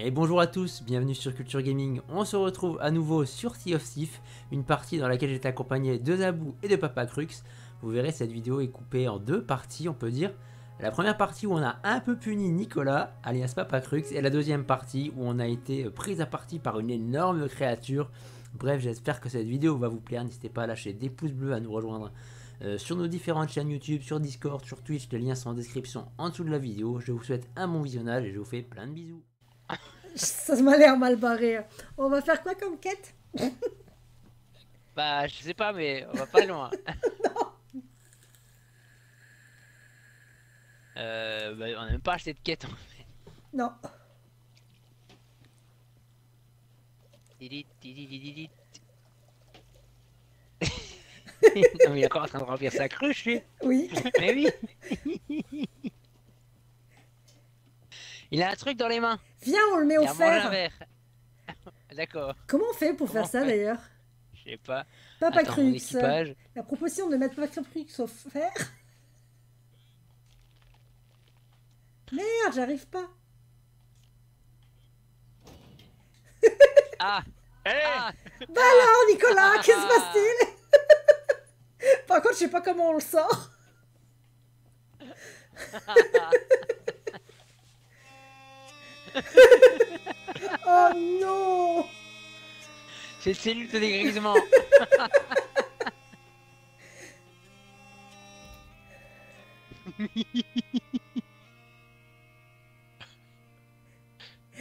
Et bonjour à tous, bienvenue sur Culture Gaming. On se retrouve à nouveau sur Sea of Thief, une partie dans laquelle j'étais accompagné de Zabou et de Papa Crux. Vous verrez, cette vidéo est coupée en deux parties, on peut dire. La première partie où on a un peu puni Nicolas, alias Papa Crux, et la deuxième partie où on a été prise à partie par une énorme créature. Bref, j'espère que cette vidéo va vous plaire. N'hésitez pas à lâcher des pouces bleus, à nous rejoindre euh, sur nos différentes chaînes YouTube, sur Discord, sur Twitch. Les liens sont en description en dessous de la vidéo. Je vous souhaite un bon visionnage et je vous fais plein de bisous. Ça m'a l'air mal barré. On va faire quoi comme quête? Bah, je sais pas, mais on va pas loin. Euh, bah, on a même pas acheté de quête en fait. Non. Non, mais il est encore en train de remplir sa cruche, lui. Oui. Mais oui. Il a un truc dans les mains. Viens, on le met au Il a fer. verre. D'accord. Comment on fait pour faire ça d'ailleurs Je sais pas. Papa Attends, Crux. La proposition de mettre Papa Crux au fer. Merde, j'arrive pas. Ah Ah Bah alors, Nicolas, qu'est-ce qui se passe-t-il Par contre, je sais pas comment on le sort. Oh non C'est cellule de dégrisement.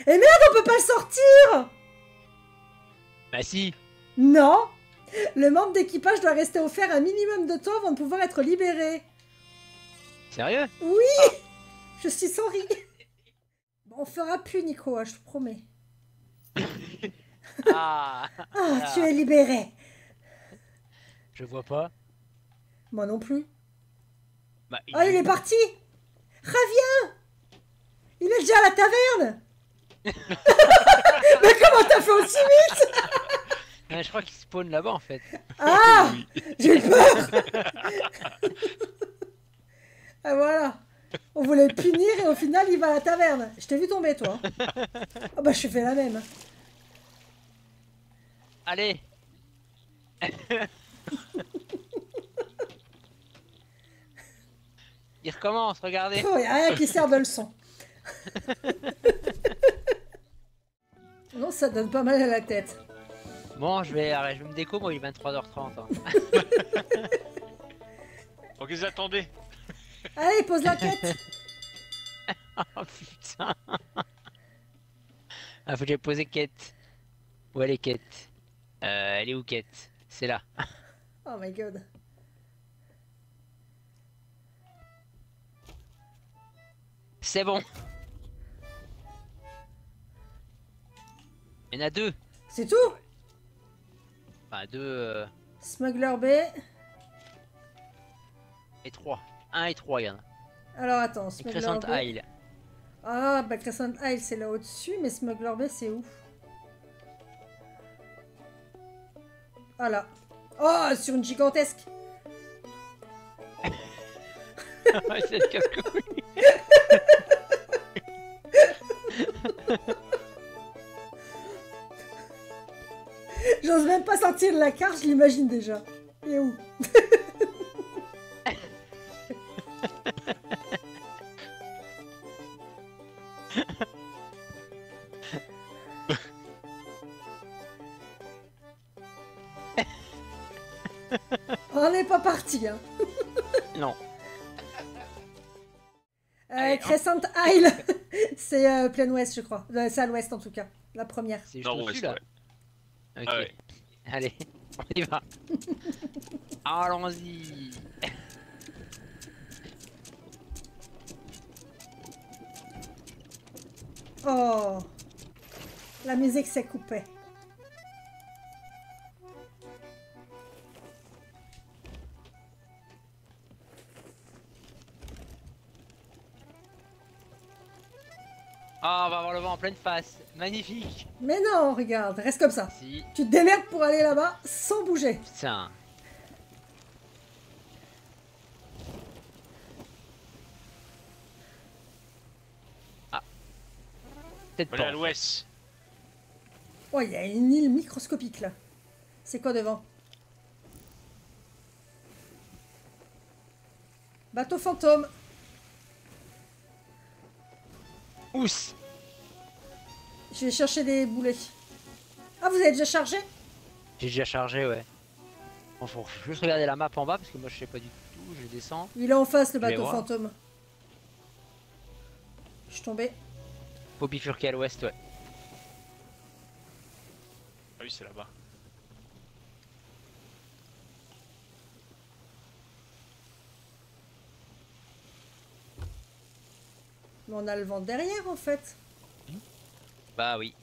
Et merde, on peut pas le sortir bah si. Non Le membre d'équipage doit rester au fer un minimum de temps avant de pouvoir être libéré. Sérieux? Oui Je suis sorry. Bon, on fera plus, Nico, hein, je te promets. Ah Ah, tu es libéré. Je vois pas. Moi non plus. Bah, Ah, il est parti Reviens Il est déjà à la taverne Mais comment t'as fait aussi vite Ouais, je crois qu'il spawn là-bas en fait. Ah J'ai eu peur Ah voilà On voulait le punir et au final il va à la taverne. Je t'ai vu tomber toi. Ah bah je suis fait la même. Allez Il recommence, regardez. Oh, y a rien qui sert de leçon. non, ça donne pas mal à la tête. Bon, je vais, je vais me déco, moi il est 23h30. hein. Donc ils attendaient. Allez, pose la quête oh putain. Ah, faut que j'ai posé quête. Où elle est quête euh, Elle est où quête? C'est là. Oh my god. C'est bon. Il y en a deux. C'est tout? Enfin, deux euh, Smuggler B. et trois. Et trois, il y en a. Alors attends, Smuggler Crescent. Isle. Ah, bah Crescent Isle c'est là au-dessus, mais Smuggler B c'est où? Ah là. Oh, sur une gigantesque Ouais, c'est le casse-couille. J'ose même pas sortir de la carte, je l'imagine déjà. Et où? pas parti, hein. Non. Euh, Allez, Crescent Isle, c'est euh, plein ouest, je crois. Euh, c'est à l'ouest en tout cas, la première. C'est juste au-dessus là. ouais. Ok. Ah ouais. Allez, on y va. Allons-y. Oh, la musique s'est coupée. Ah, on va avoir le vent en pleine face. Magnifique. Mais non, regarde, reste comme ça. Si. Tu te démerdes pour aller là-bas sans bouger. Putain. Peut-être Voilà à pas. l'ouest. Oh, il y a une île microscopique là. C'est quoi devant? Bateau fantôme. Ous Je vais chercher des boulets. Ah, vous avez déjà chargé? J'ai déjà chargé, ouais. Bon, faut juste regarder la map en bas parce que moi je sais pas du tout. Je descends. Il est en face le bateau fantôme. Je suis tombé. Faut bifurquer à l'ouest, ouais. Ah oui, c'est là-bas. Mais on a le vent derrière en fait. Bah oui.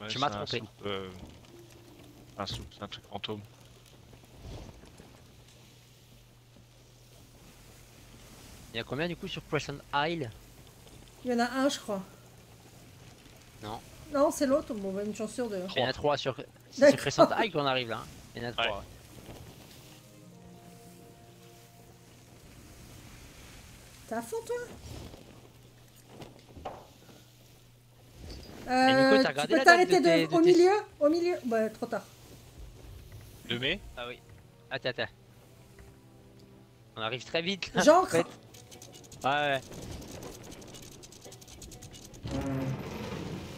Ouais, Tu m'as un trompé. soupe, euh, Un soupe, c'est un truc fantôme. Il y a combien du coup sur Crescent Isle? Il y en a un, je crois. Non. Non, c'est l'autre. Bon, bah, une chance sur deux. Il y en a trois sur. Crescent Isle qu'on arrive là. hein. Il y en a trois. Ouais. ouais. T'es à fond, toi? Euh, t'as tu regardé peux la date t'arrêter de de- de au tes- milieu Au milieu Bah, trop tard. 2 mai Ah oui. Attends, attends. On arrive très vite là. en J'ancre fait. Ouais, ouais.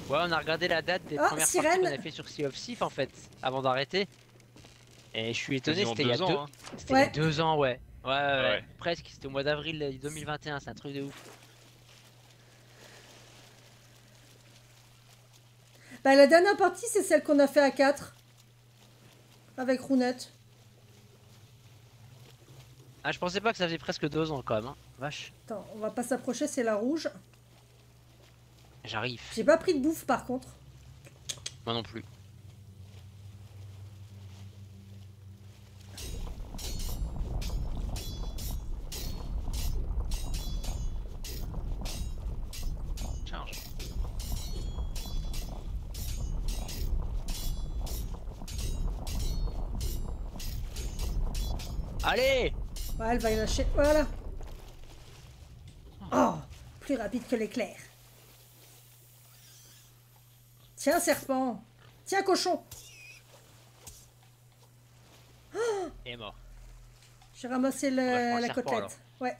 Ouais, on a regardé la date des Ah, premières sirène. parties qu'on a fait sur Sea of Sif en fait, avant d'arrêter. Et je suis étonné, c'était il y a deux deux, ans. hein. c'était il y a Ouais. deux ans, ouais. Ouais, ouais, ouais. Ouais. presque, c'était au mois d'avril 2021, c'est un truc de ouf. Bah, la dernière partie, c'est celle qu'on a fait à 4. Avec Rounette. Ah, je pensais pas que ça faisait presque deux ans quand même, hein. Vache, Attends, on va pas s'approcher, c'est la rouge. j'arrive. J'ai pas pris de bouffe par contre. Moi non plus. Allez Ouais, elle va y lâcher. Voilà. Oh, plus rapide que l'éclair. Tiens, serpent. Tiens, cochon. Il est mort. J'ai ramassé le- Ouais, la serpent, côtelette. alors. Ouais.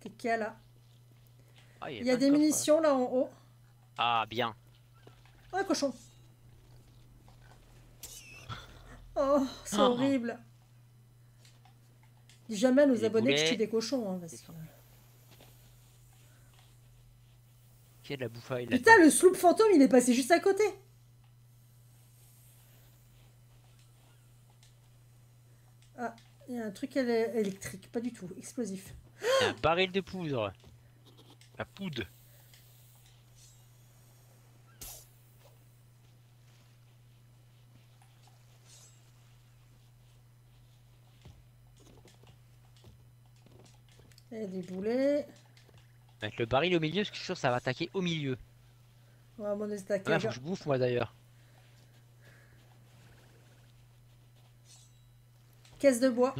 Qu'est-ce qu'il y a là? Ah, Il y a des coffres, munitions là en haut. Ah, bien. Oh, cochon. Oh, c'est Ah. horrible. Dis jamais à nos abonnés que je tue des cochons. hein, parce que- Qui a de la bouffaille là Putain, le sloop fantôme, il est passé juste à côté. Ah, il y a un truc éle- électrique, pas du tout, explosif. Un baril de poudre. La poudre. Et du boulet. Avec le baril au milieu, je suis sûr que ça va attaquer au milieu. Ouais, faut que je bouffe moi d'ailleurs. Caisse de bois.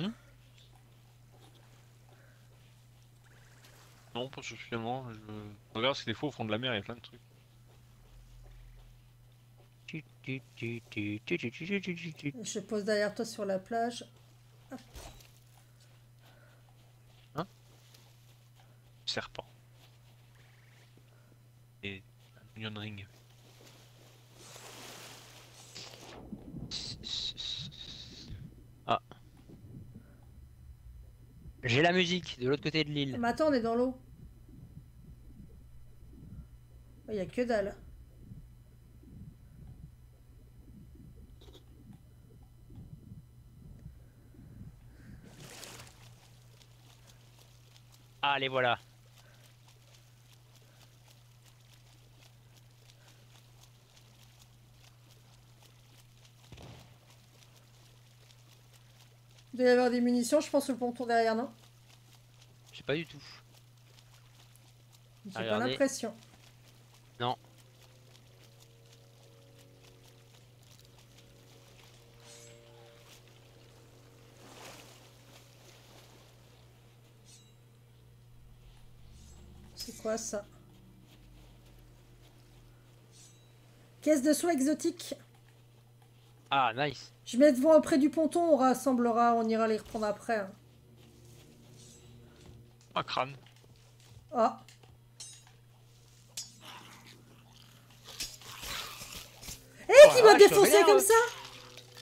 Non, pas que finalement, je regarde si les faux au fond de la mer, il y a plein de trucs. Je pose derrière toi sur la plage. Hop. Serpent. Et un onion ring. Ah. J'ai la musique de l'autre côté de l'île. Mais attends, on est dans l'eau. Il y a que dalle. Ah, les voilà. Il doit y avoir des munitions, je pense, le ponton derrière, non? Je sais pas du tout. J'ai pas Regardez. l'impression. Non. C'est quoi ça? Caisse de soie exotique. Ah, nice. Je mets devant auprès du ponton, on rassemblera, on ira les reprendre après. hein. Un crâne. Ah. Eh, qui Oh, m'a je défoncé comme hein. ça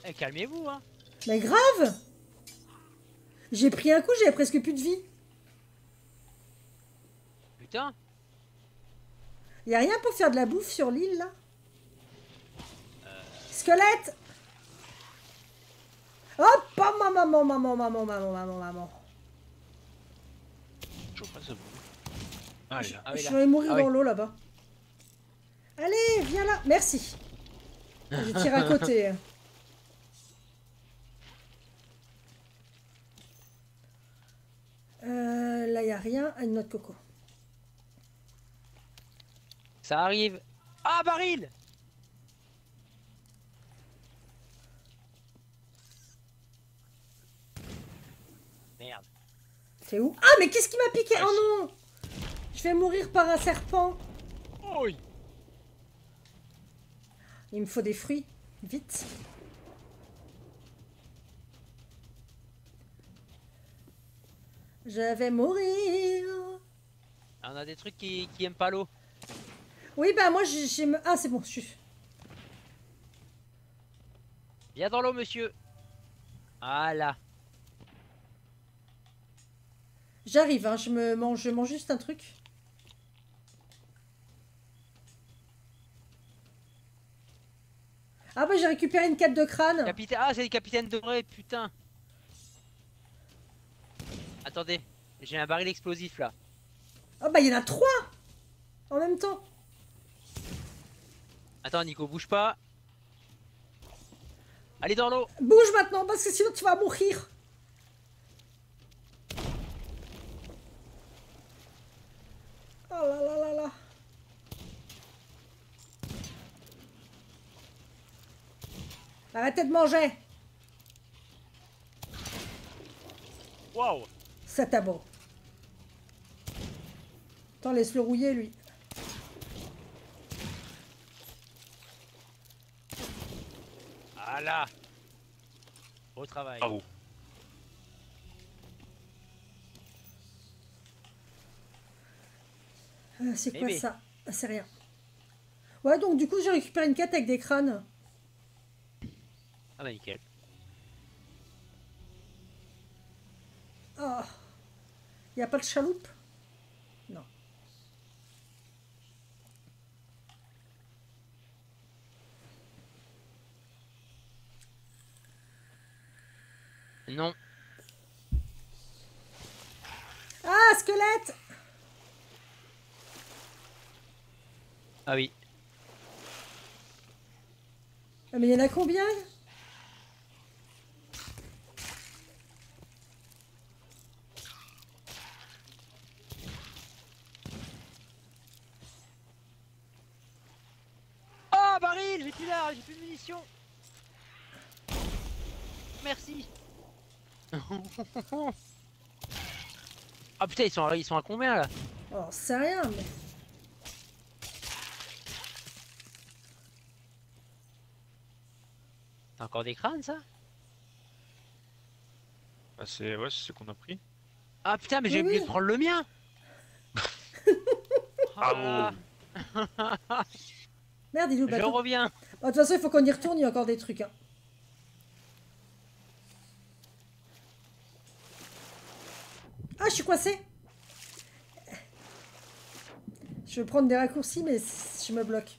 Eh, Calmez-vous, hein. Mais grave J'ai pris un coup, j'avais presque plus de vie. Putain. Y a rien pour faire de la bouffe sur l'île là? Squelette Hop oh, maman, maman, maman, maman, maman, maman, maman. Ah, là. Ah oui, Je vais mourir Ah oui. dans l'eau là-bas. Allez, viens là. Merci. Je tire à côté. Euh, là, il a rien. Ah, une noix de coco. Ça arrive. Ah, baril Merde. C'est où Ah, mais qu'est-ce qui m'a piqué Oh non Je vais mourir par un serpent. Oh, oui. Il me faut des fruits. Vite. Je vais mourir. Ah, On a des trucs qui, qui aiment pas l'eau. Oui, bah moi j'ai... Ah, c'est bon, je suis... Viens dans l'eau, monsieur. Voilà. J'arrive, hein, je me mange, je mange juste un truc. Ah bah j'ai récupéré une cape de crâne. Capitaine. Ah, c'est les capitaines dorés, putain. Attendez, j'ai un baril explosif là. Ah bah il y en a trois En même temps. Attends, Nico, bouge pas. Allez dans l'eau. Bouge maintenant parce que sinon tu vas mourir. Oh là là là là. Arrêtez de manger. Waouh. C'est à beau. Attends, laisse-le rouiller lui. Voilà. Au travail. Euh, c'est quoi ça Ah, C'est rien. Ouais, donc du coup j'ai récupéré une quête avec des crânes. Ah bah nickel. Ah. Y a pas de chaloupe? Non. Non. Ah, squelette Ah oui. Ah, Mais il y en a combien Oh baril, j'ai plus d'armes, j'ai plus de munitions. Merci. Ah putain, ils sont, ils sont à combien là? Oh, c'est rien, mais... encore des crânes ça? Bah, c'est ouais, c'est ce qu'on a pris. Ah putain, mais j'ai oublié de prendre le mien. Ah, Merde, il où le je reviens. Oh, De toute façon, il faut qu'on y retourne, il y a encore des trucs. hein. Ah, je suis coincé Je vais prendre des raccourcis, mais je me bloque.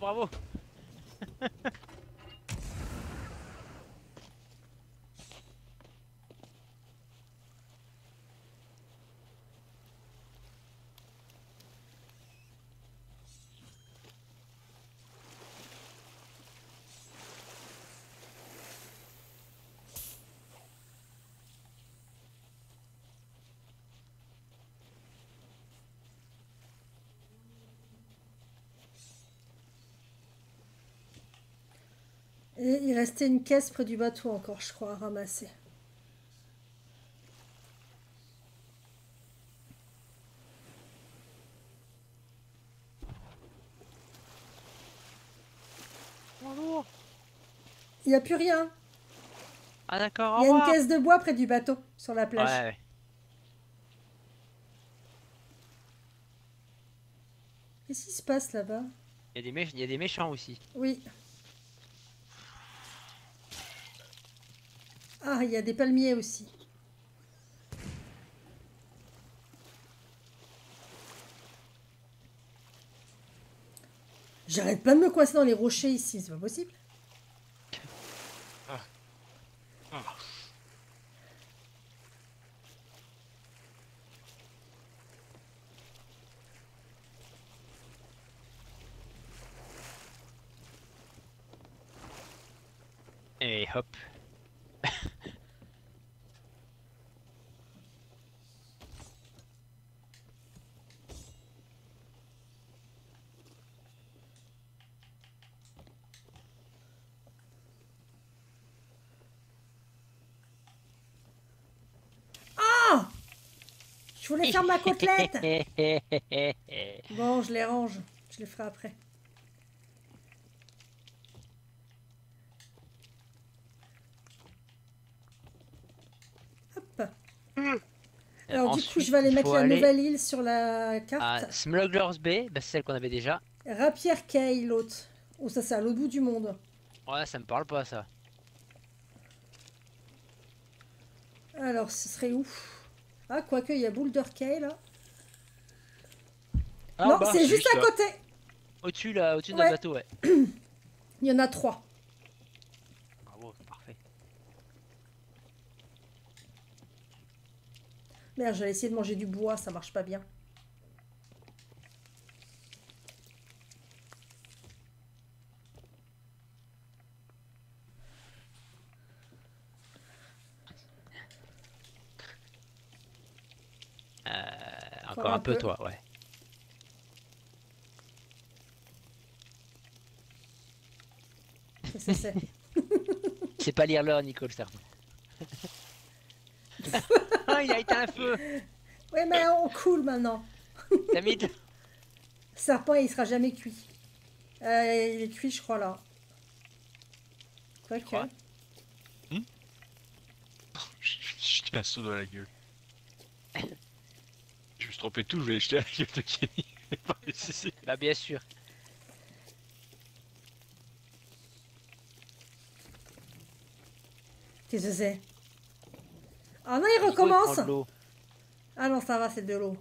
Ah bravo. Et il restait une caisse près du bateau encore, je crois, à ramasser. Bonjour. Il n'y a plus rien. Ah d'accord, Il y a une caisse de bois près du bateau, sur la Ouais, plage. ouais. Qu'est-ce qui se passe là-bas? Y, il y a des méchants aussi. Oui. Ah, il y a des palmiers aussi. J'arrête pas de me coincer dans les rochers ici, c'est pas possible. Et hop. Faire ma côtelette. Bon, je les range. Je les ferai après. Hop. Alors du coup, je vais aller mettre la aller nouvelle île sur la à carte. Smuggler's Bay, bah, c'est celle qu'on avait déjà. Rapier Cay, l'autre. Oh, ça c'est à l'autre bout du monde. Ouais, ça me parle pas ça. Alors, ce serait où? Ah, quoique, il y a Boulder Cay, là. Ah, non, bah, c'est juste à là. côté. Au-dessus là, au-dessus Ouais. notre bateau, ouais. Il y en a trois. Bravo, parfait. Merde, j'allais essayer de manger du bois, ça marche pas bien. Euh, encore, un, peu, toi, ouais. C'est pas lire l'heure, Nico, le serpent. ah, il a éteint un feu Ouais, mais on coule maintenant. T'as mis de- Serpent, il sera jamais cuit. Euh, il est cuit, je crois, là. Quoique. crois? Je te la saut dans la gueule. Suis trompé tout, je vais jeter la gueule de Kenny. Bah, bien sûr. Qu'est-ce que c'est? Ah non, il recommence prend de l'eau. Ah non, ça va, c'est de l'eau.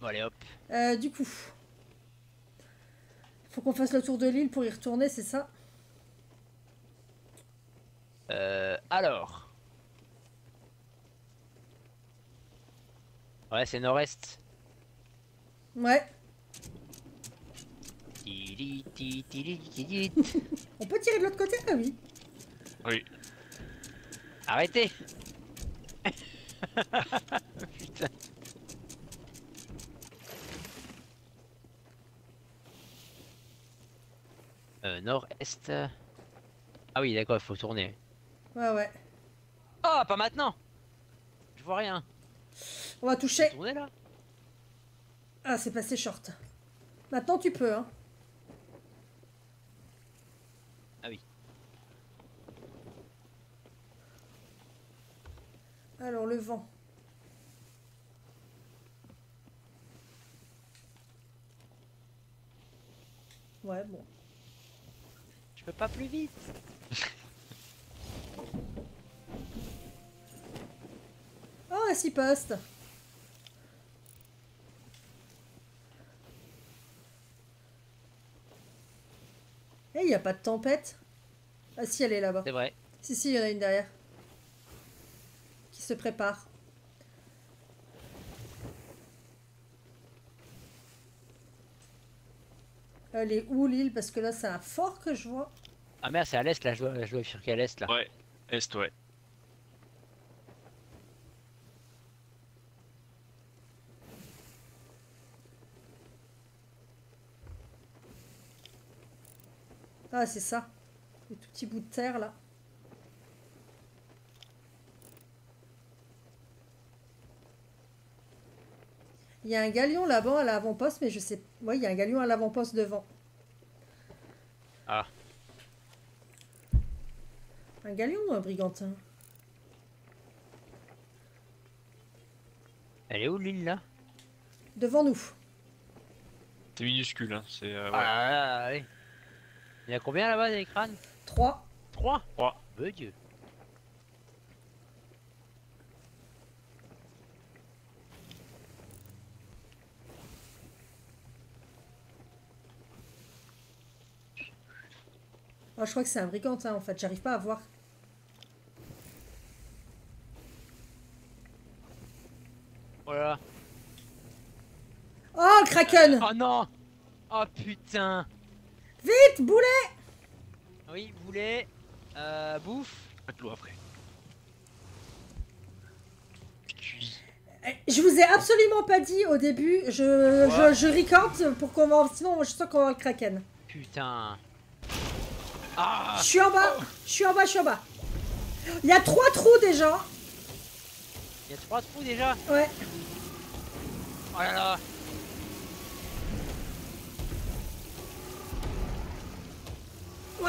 Bon, allez, hop. Euh, du coup. Faut qu'on fasse le tour de l'île pour y retourner, c'est ça? Euh, alors. Ouais, c'est nord-est. Ouais. On peut tirer de l'autre côté Ah oui. Oui. Arrêtez Putain. Euh, nord-est. Ah oui, d'accord, il faut tourner. Ouais, ouais. Oh, pas maintenant Je vois rien. On va toucher. Tourner là Ah, c'est passé short. Maintenant, tu peux, hein. Ah oui. Alors, le vent. Ouais, bon. Je peux pas plus vite. Oh, un six postes. Eh, il n'y a pas de tempête Ah si, elle est là-bas. C'est vrai. Si, si, il y en a une derrière. Qui se prépare. Elle est où l'île? Parce que là, c'est un fort que je vois. Ah merde, c'est à l'est là, je dois, je dois bifurquer à l'est là. Ouais. Est, ouais. Ah, c'est ça. Les tout petits bouts de terre, là. Il y a un galion là-bas à l'avant-poste, mais je sais... Oui, il y a un galion à l'avant-poste devant. Ah. Un galion ou un brigantin? Elle est où l'île là? Devant nous. C'est minuscule, hein. C'est. euh, ouais. Ah. Il y a combien là-bas des crânes? 3. 3 Trois. Bug. Ah, je crois que c'est un brigantin en fait, j'arrive pas à voir. Oh là là. Oh, le kraken Oh non Oh putain Vite, boulet Oui, boulet. Euh, bouffe. Faites l'eau après. Je vous ai absolument pas dit au début, je, Quoi je, je record pour qu'on va... Sinon, je sûr qu'on va avoir le kraken. Putain. Ah Je suis en bas, je suis en bas, je suis en bas. Il y a trois trous déjà. Il y a trois trous déjà? Ouais. Oh là là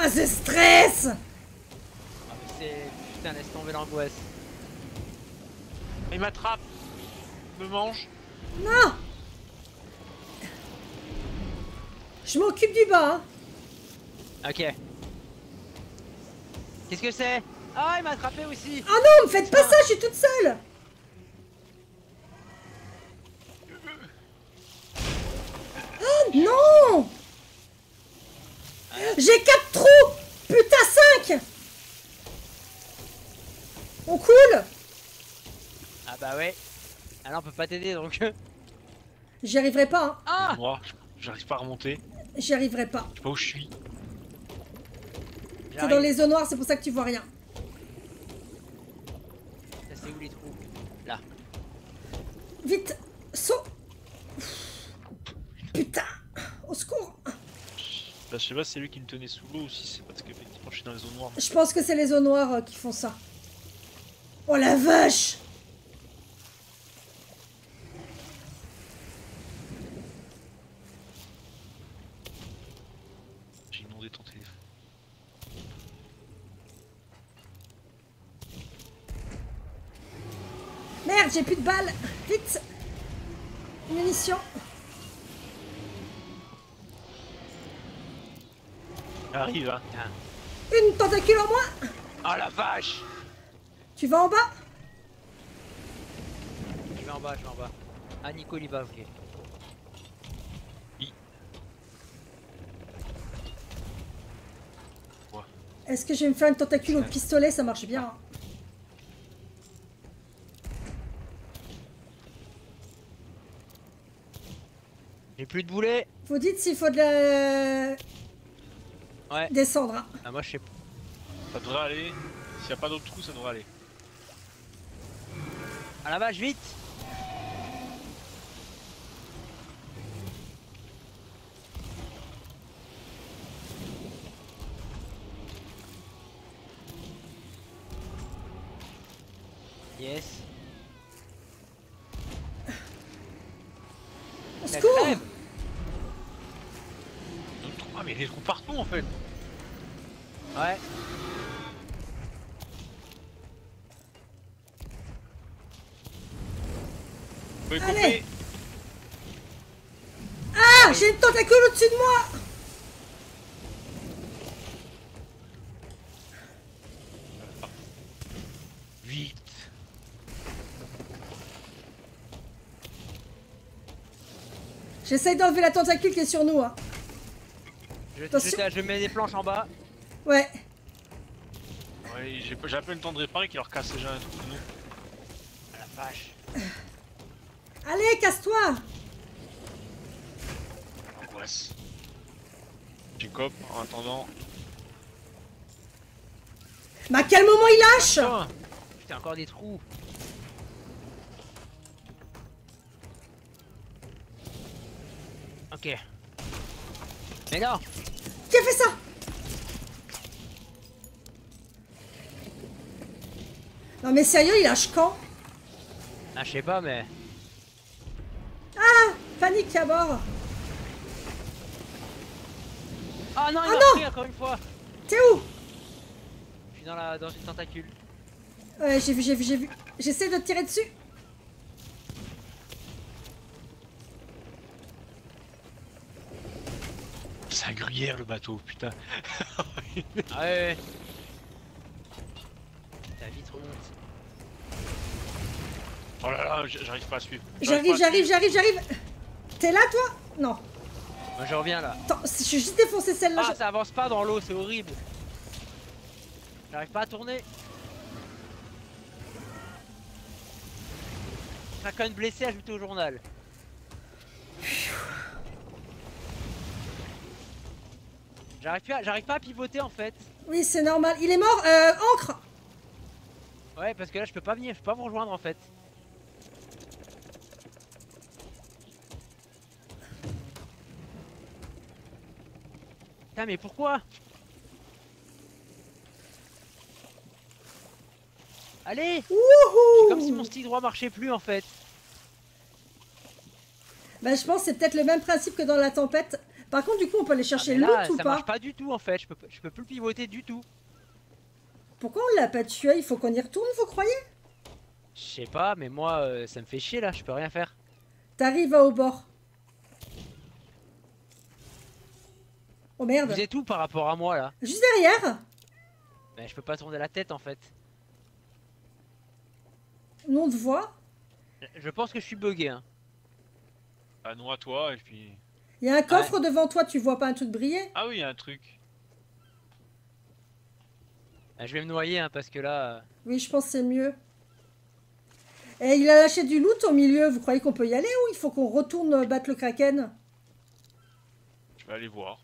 C'est stress Ah mais c'est... Putain, laisse tomber l'angoisse. Il m'attrape Me mange Non Je m'occupe du bas. hein. Ok. Qu'est-ce que c'est? Ah, il m'a attrapé aussi Ah non, me faites pas ça, je suis toute seule Oh non J'ai quatre trous Putain, 5 On coule Ah bah ouais. Ah là, on peut pas t'aider donc. J'y arriverai pas, hein. Ah Moi, j'arrive pas à remonter. J'y arriverai pas. Je sais pas où je suis. C'est dans les zones noires, c'est pour ça que tu vois rien. Ça, C'est où les trous? Là. Vite Saut Putain Au secours Bah, je sais pas si c'est lui qui me tenait sous l'eau ou si c'est parce qu'effectivement je suis dans les zones noires. Je pense que c'est les zones noires euh, qui font ça. Oh la vache J'ai inondé ton téléphone. Merde, j'ai plus de balles Vite Munitions Arrive, hein. Une tentacule en moins Oh la vache Tu vas en bas Je vais en bas, je vais en bas. Ah, Nico, il y va, ok. Est-ce que je vais me faire une tentacule au pistolet Ça marche bien. hein. J'ai plus de boulet Vous dites s'il faut de la... Ouais. descendre. hein. Ah, moi, je sais pas. Ça devrait aller. S'il y a pas d'autres trous, ça devrait aller. Ah la vache, vite Yes. Au secours. Ah, mais il y a des trous partout en fait. Ouais. Allez. Ah J'ai une tentacule au-dessus de moi Vite. J'essaye d'enlever la tentacule qui est sur nous. hein. Je, je, je mets des planches en bas. Ouais. Ouais, j'ai à peine le temps de réparer qu'il leur casse déjà un truc de nous. Ah la vache. Allez, casse-toi Angoisse. J'ai cop en attendant. Mais à quel moment il lâche Putain, Putain, encore des trous. Ok. Mais non qui a fait ça Non mais sérieux, il lâche quand? Ah, je sais pas, mais... Ah Panique à bord Ah oh, non, il ah, non encore une fois T'es où? Je suis dans, la... dans une tentacule. Ouais, j'ai vu, j'ai vu, j'ai vu. J'essaie de tirer dessus. C'est un gruyère le bateau, putain. Ah ouais, vie trop longue. Oh là là, j'arrive pas à suivre. J'arrive, j'arrive, j'arrive, j'arrive. T'es là, toi? Non. Moi je reviens là. Attends, je suis juste défoncé celle-là. Ah, je- ça avance pas dans l'eau, c'est horrible. J'arrive pas à tourner. Kraken blessé ajouté au journal. J'arrive plus à- j'arrive pas à pivoter en fait. Oui, c'est normal. Il est mort. Euh, encre. Ouais, parce que là je peux pas venir, je peux pas vous rejoindre en fait. Putain, mais pourquoi? Allez C'est comme si mon stick droit marchait plus en fait. Bah, je pense que c'est peut-être le même principe que dans la tempête. Par contre, du coup, on peut aller Ah, chercher loot ou ça pas marche pas du tout en fait, je peux, je peux plus le pivoter du tout. Pourquoi on l'a pas tué? Il faut qu'on y retourne, vous croyez? Je sais pas, mais moi euh, ça me fait chier là, je peux rien faire. T'arrives au bord. Oh merde. Vous êtes où par rapport à moi là? Juste derrière. Mais je peux pas tourner la tête en fait. Nous, on te voit. Je pense que je suis bugué. Hein. Ah, noie-toi, et puis. Il y a un coffre devant toi, tu vois pas un truc briller? Ah oui, il y a un truc. Ah, Je vais me noyer hein, parce que là. euh, Oui, je pense que c'est mieux. Et il a lâché du loot au milieu. Vous croyez qu'on peut y aller ou il faut qu'on retourne euh, battre le kraken? Je vais aller voir.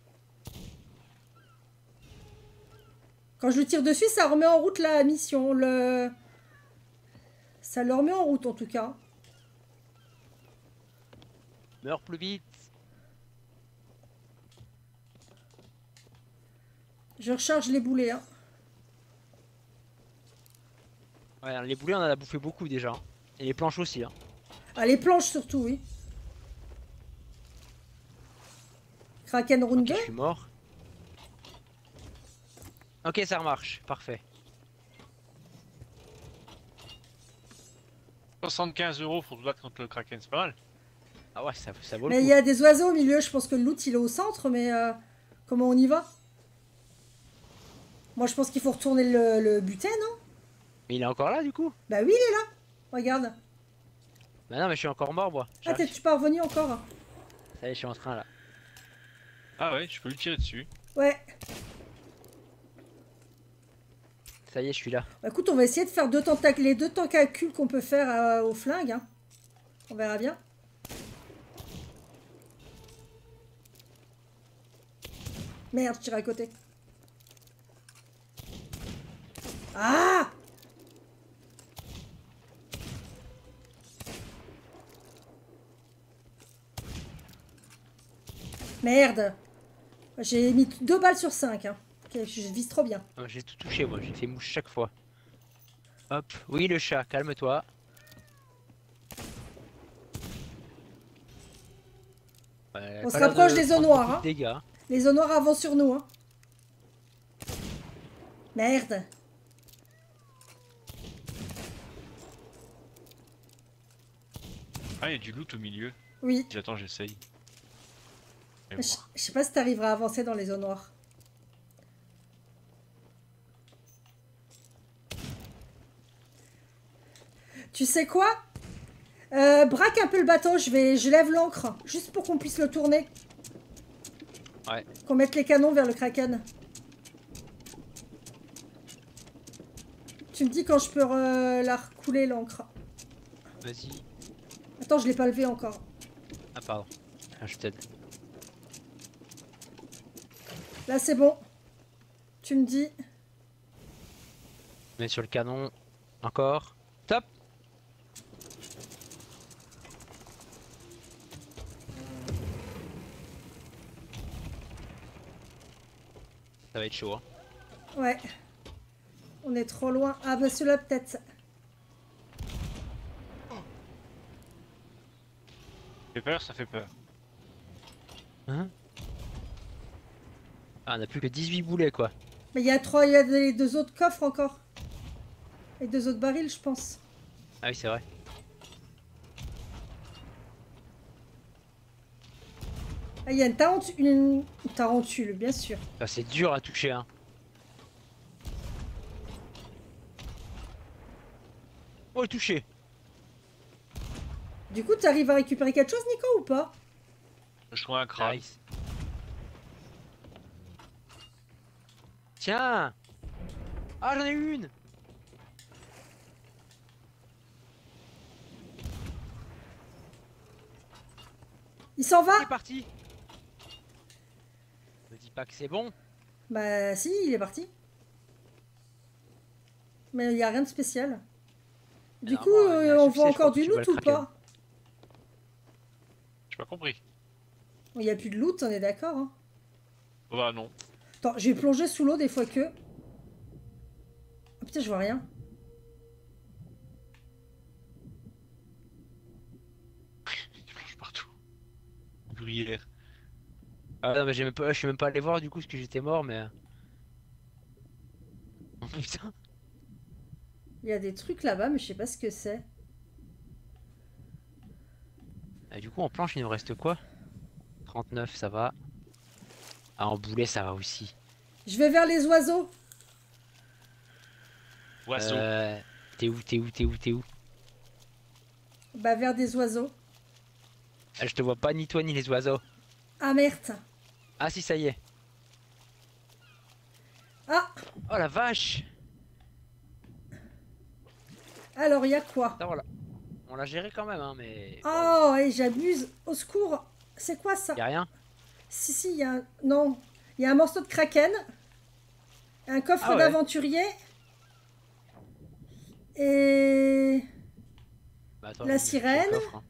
Quand je lui tire dessus, ça remet en route la mission. Le... Ça le remet en route en tout cas. Meurs plus vite. Je recharge les boulets. hein. Ouais, les boulets on en a bouffé beaucoup déjà. Et les planches aussi. Hein. Ah, les planches surtout, oui. Kraken round Ok, 2 je suis mort. Ok, ça remarche. Parfait. 75 euros pour se battre contre le Kraken, c'est pas mal. Ah ouais, ça, ça vaut le Mais il coup. y a des oiseaux au milieu. Je pense que le loot il est au centre, mais euh, comment on y va? Moi je pense qu'il faut retourner le, le butin, non? Mais il est encore là du coup? Bah oui, il est là. Regarde. Bah non, mais je suis encore mort moi. Ah, t'es pas revenu encore Ça y est, je suis en train là. Ah ouais, je peux lui tirer dessus. Ouais. Ça y est, je suis là. Bah, écoute, on va essayer de faire deux tentacles, les deux tentacules qu'on peut faire euh, au flingue. hein. On verra bien. Merde, je tire à côté. Ah Merde J'ai mis deux balles sur 5. Hein. Je vise trop bien. J'ai tout touché moi, j'ai fait mouche chaque fois. Hop, oui le chat, calme-toi. Ouais, On se rapproche de des prendre noires, hein. Dégâts. Les eaux noires avancent sur nous. Hein. Merde. Ah, il y a du loot au milieu. Oui. Attends, j'essaye. Je sais pas si t'arriveras à avancer dans les zones noires. Tu sais quoi? Euh, Braque un peu le bateau, je vais, je lève l'ancre, juste pour qu'on puisse le tourner. Ouais. Qu'on mette les canons vers le kraken. Tu me dis quand je peux euh, la recouler l'ancre. Vas-y. Attends, je l'ai pas levé encore. Ah pardon. Ah, je t'aide. Là c'est bon. Tu me dis. Mets sur le canon. Encore. Top Ça va être chaud. Hein. Ouais. On est trop loin. Ah bah celui-là peut-être. Fait peur, ça fait peur. Ah, on a plus que 18 boulets quoi. Mais il y a trois, il y a les deux autres coffres encore. Les deux autres barils, je pense. Ah oui, c'est vrai. Ah, il y a une tarentule, une tarentule, bien sûr. Ça, c'est dur à toucher, hein. Oh, touché. Du coup, tu arrives à récupérer quelque chose, Nico, ou pas? Je trouve un crâne. Nice. Tiens Ah, j'en ai une Il s'en va Il est parti Me dis pas que c'est bon. Bah si, il est parti. Mais il n'y a rien de spécial. Du coup, euh, on voit encore du loot ou pas? J'ai pas compris. Il n'y a plus de loot, on est d'accord. hein. Bah non. Attends, j'ai plongé sous l'eau des fois que... Ah putain, je vois rien. Il plonge partout. Bruyère. Ah non, mais j'ai même pas, je suis même pas allé voir du coup parce que j'étais mort, mais. Oh putain. Il y a des trucs là-bas, mais je sais pas ce que c'est. Ah, du coup, en planche, il nous reste quoi? 39, ça va. Ah, en boulet, ça va aussi. Je vais vers les oiseaux. Oiseau. Euh, T'es où, t'es où, t'es où, t'es où? Bah vers des oiseaux. ah, Je te vois pas ni toi ni les oiseaux. Ah merde. Ah si, ça y est. Ah Oh la vache Alors, il y a quoi? Voilà. On l'a géré quand même, hein, mais... Oh, et j'abuse. Au secours. C'est quoi ça? Y a rien Si, si, y a un... Non. Il y a un morceau de kraken. Un coffre Ah ouais. d'aventurier. Et... Bah, attends, La sirène coffre, hein.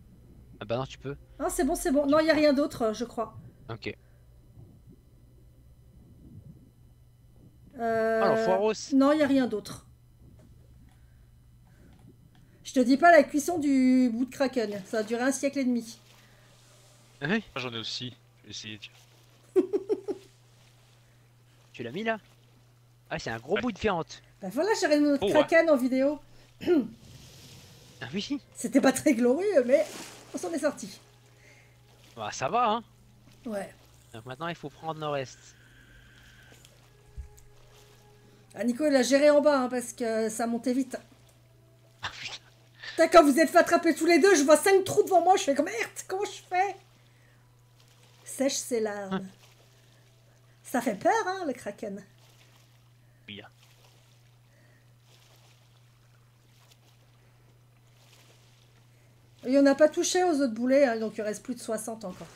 Ah bah non, tu peux. Ah, c'est bon, c'est bon. Non, il n'y a rien d'autre, je crois. Ok. Euh... Oh, l'enfoiros Non, il n'y a rien d'autre. Je te dis pas la cuisson du bout de kraken. Ça a duré un siècle et demi. Ah oui J'en ai aussi. Je vais essayer. tiens. Tu l'as mis là? Ah, c'est un gros Ouais. bout de viande. Bah voilà, j'ai regardé notre Oh, ouais. kraken en vidéo. Ah oui C'était pas très glorieux, mais on s'en est sorti. Bah ça va, hein Ouais. Donc maintenant, il faut prendre nord-est. Ah, Nico, il a géré en bas, hein, parce que ça montait vite. Quand vous êtes fait attraper tous les deux, je vois cinq trous devant moi, je fais comme merde, comment je fais? Sèche ses larmes. Ça fait peur, hein, le kraken. Oui. Et on n'a pas touché aux autres boulets, hein, donc il reste plus de 60 encore.